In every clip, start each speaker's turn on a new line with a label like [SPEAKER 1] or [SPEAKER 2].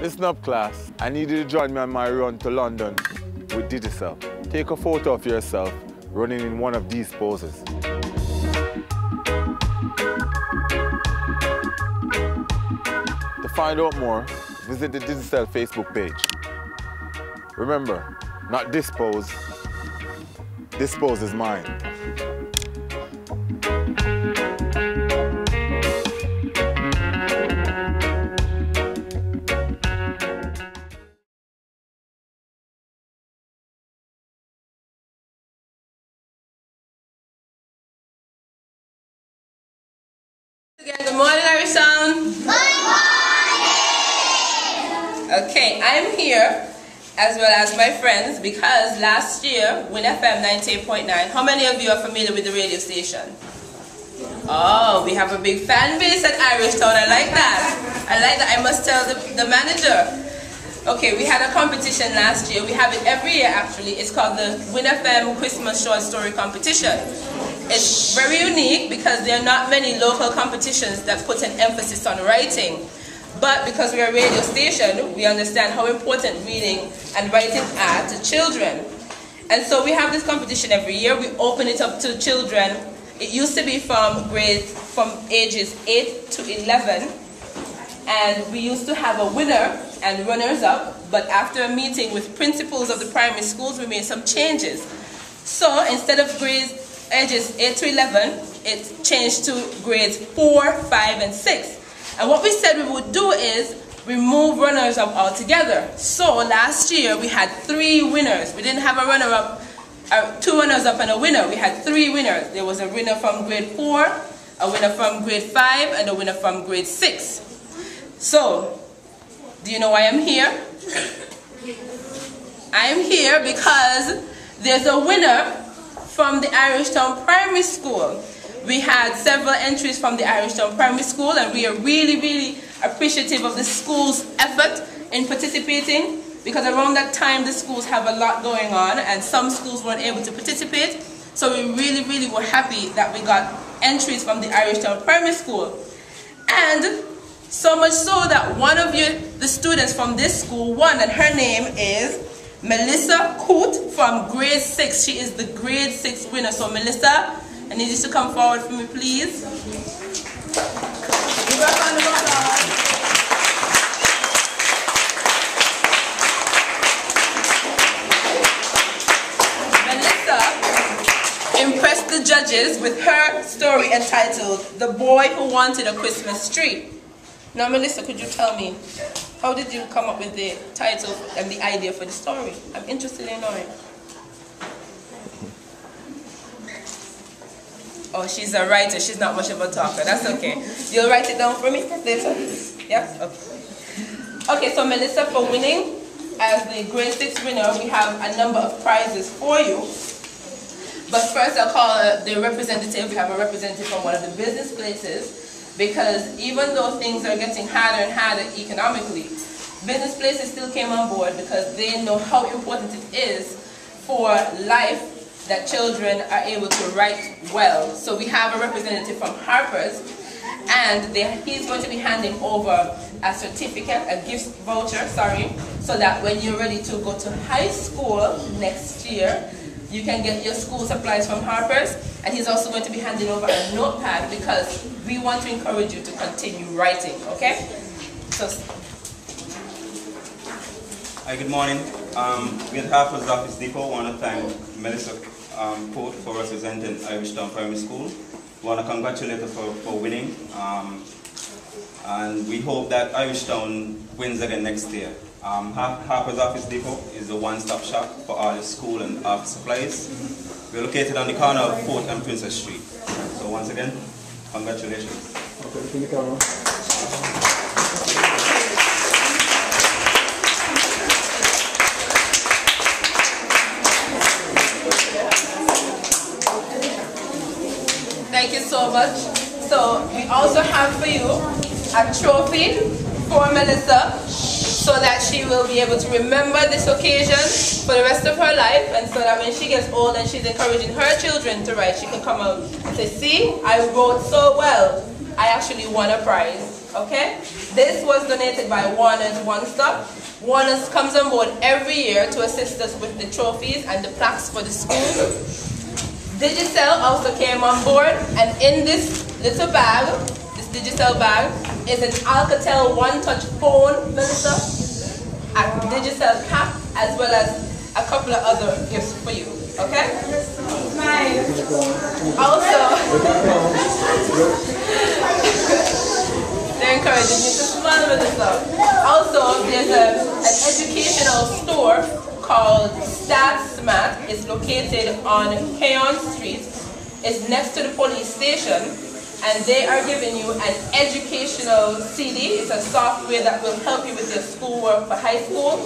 [SPEAKER 1] Listen up, class. I need you to join me on my run to London with Digicel. Take a photo of yourself running in one of these poses. To find out more, visit the Digicel Facebook page. Remember, not this pose, this pose is mine.
[SPEAKER 2] Good morning, Irish Town. Good morning. Okay, I'm here as well as my friends because last year, WINN FM 98.9, how many of you are familiar with the radio station? Oh, we have a big fan base at Irish Town. I like that. I like that. I must tell the, the manager. Okay, we had a competition last year. We have it every year actually. It's called the WINN FM Christmas Short Story Competition. It's very unique because there are not many local competitions that put an emphasis on writing. But because we're a radio station, we understand how important reading and writing are to children. And so we have this competition every year. We open it up to children. It used to be from grades from ages 8 to 11. And we used to have a winner and runners up. But after a meeting with principals of the primary schools, we made some changes. So instead of grades ages 8 to 11, it changed to grades 4, 5, and 6. And what we said we would do is remove runners-up altogether. So last year we had three winners. We didn't have a runner-up, uh, two runners-up and a winner. We had three winners. There was a winner from grade 4, a winner from grade 5, and a winner from grade 6. So, do you know why I'm here? I'm here because there's a winner from the Irish Town Primary School. We had several entries from the Irish Town Primary School and we are really, really appreciative of the school's effort in participating because around that time the schools have a lot going on and some schools weren't able to participate. So we really, really were happy that we got entries from the Irish Town Primary School. And so much so that one of you, the students from this school won and her name is Melissa Coote from grade 6. She is the grade 6 winner. So Melissa, I need you to come forward for me, please. Melissa impressed the judges with her story entitled The Boy Who Wanted a Christmas Tree. Now Melissa, could you tell me how did you come up with the title and the idea for the story? I'm interested in knowing. Oh, she's a writer. She's not much of a talker. That's okay. You'll write it down for me later? Yeah? Okay. Okay, so Melissa, for winning, as the grade 6 winner, we have a number of prizes for you. But first, I'll call the representative. We have a representative from one of the business places because even though things are getting harder and harder economically, business places still came on board because they know how important it is for life that children are able to write well. So we have a representative from Harper's and they, he's going to be handing over a certificate, a gift voucher, sorry, so that when you're ready to go to high school next year, you can get your school supplies from Harper's, and he's also going to be handing over a notepad because we want to encourage you to continue writing, okay? So.
[SPEAKER 3] Hi, good morning. Um, with Harper's Office Depot, I want to thank Melissa um, Coote for representing Irish Town Primary School. We want to congratulate her for, for winning, um, and we hope that Irish Town wins again next year. Um, Harper's Office Depot is a one-stop shop for all your school and office supplies. We're located on the corner of 4th and Princess Street. So once again, congratulations. Okay, the camera.
[SPEAKER 2] Thank you so much. So we also have for you a trophy for Melissa so that she will be able to remember this occasion for the rest of her life and so that when she gets old and she's encouraging her children to write, she can come out and say, see, I wrote so well, I actually won a prize. Okay? This was donated by Warner's One Stop. Warner's comes on board every year to assist us with the trophies and the plaques for the school. Digicel also came on board, and in this little bag, this Digicel bag, is an Alcatel One Touch phone, Melissa, a Digicel cap, as well as a couple of other gifts for you. Okay? Nice. Also, they're encouraging you to smile with this Also, there's a, an educational store called StatsMat. It's located on Cayon Street. It's next to the police station. And they are giving you an educational CD. It's a software that will help you with your schoolwork for high school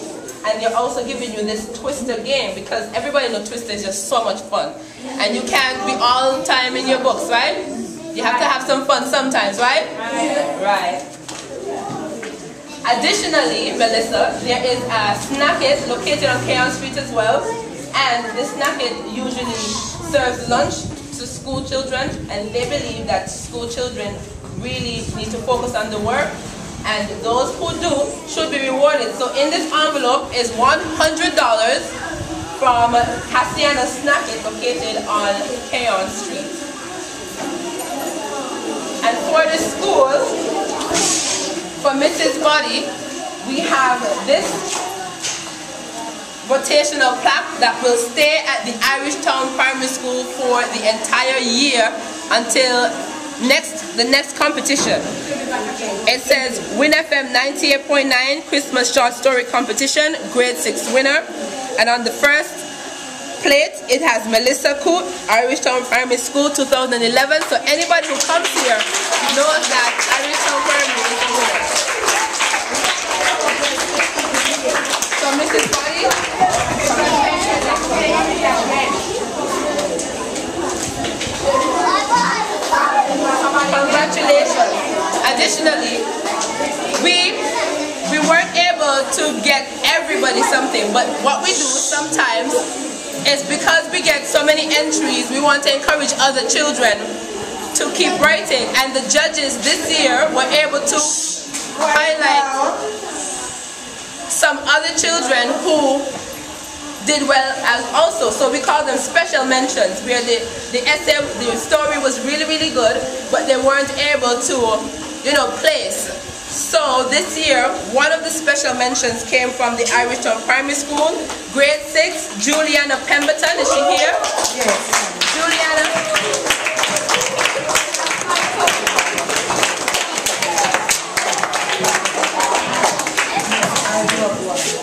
[SPEAKER 2] and they're also giving you this Twister game because everybody knows Twister is just so much fun. And you can't be all time in your books, right? You have to have some fun sometimes, right? Right. Additionally, Melissa, there is a Snackit located on Cayon Street as well. And the Snackit usually serves lunch to school children and they believe that school children really need to focus on the work and those who do should be rewarded. So in this envelope is $100 from Cassiana Snackit located on Cayon Street. And for the school, for Mrs. Body, we have this rotational plaque that will stay at the Irish Town Primary School for the entire year until next the next competition. It says WINN FM 98.9 Christmas Short Story Competition, Grade 6 winner. And on the first plate, it has Melissa Coote, Irish Town Primary School 2011. So anybody who comes here knows that Irish Town Primary is the winner. So Mrs. Body, Congratulations. Additionally, we we weren't able to get everybody something, but what we do sometimes is because we get so many entries, we want to encourage other children to keep writing. And the judges this year were able to highlight some other children who did well as also. So we call them special mentions where the, the essay, the story was really, really good, but they weren't able to you know, place. So this year, one of the special mentions came from the Irish Town Primary School, grade 6, Juliana Pemberton. Is she here? Yes. Juliana.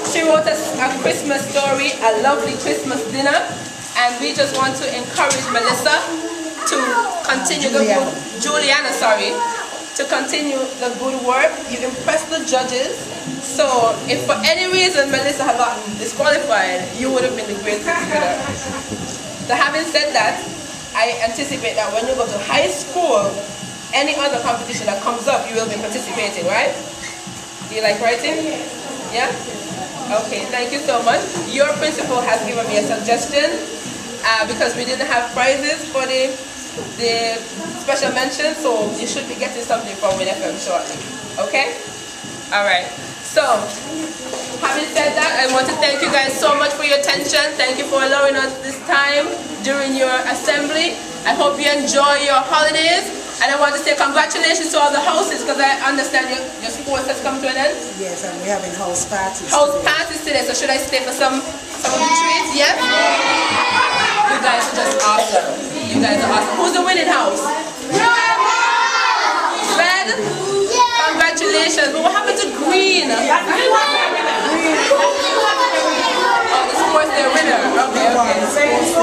[SPEAKER 2] She wrote us a Christmas story, a lovely Christmas dinner, and we just want to encourage Melissa to continue Juliana. the Juliana, sorry, to continue the good work. You impress the judges. So if for any reason Melissa had gotten disqualified, you would have been the greatest winner. So having said that, I anticipate that when you go to high school, any other competition that comes up, you will be participating, right? Do you like writing? Yeah? Okay, thank you so much. Your principal has given me a suggestion uh, because we didn't have prizes for the the special mention, so you should be getting something from WinnFM shortly. Okay? Alright. So, having said that, I want to thank you guys so much for your attention. Thank you for allowing us this time during your assembly. I hope you enjoy your holidays. And I want to say congratulations to all the houses because I understand your, your sports has come to an end.
[SPEAKER 4] Yes, and we're having house parties.
[SPEAKER 2] House today. parties today, so should I stay for some, some of the treats? Yes? You guys are just awesome. You guys are awesome. Who's the winning house? Red? Congratulations. But what happened to green? Oh, the score's their winner. Okay, okay.